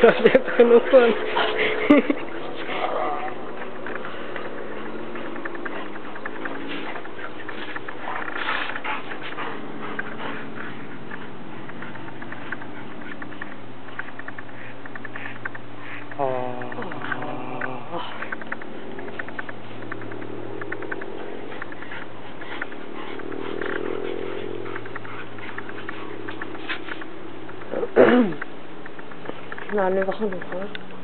Sabi 哦。哪里不好弄啊？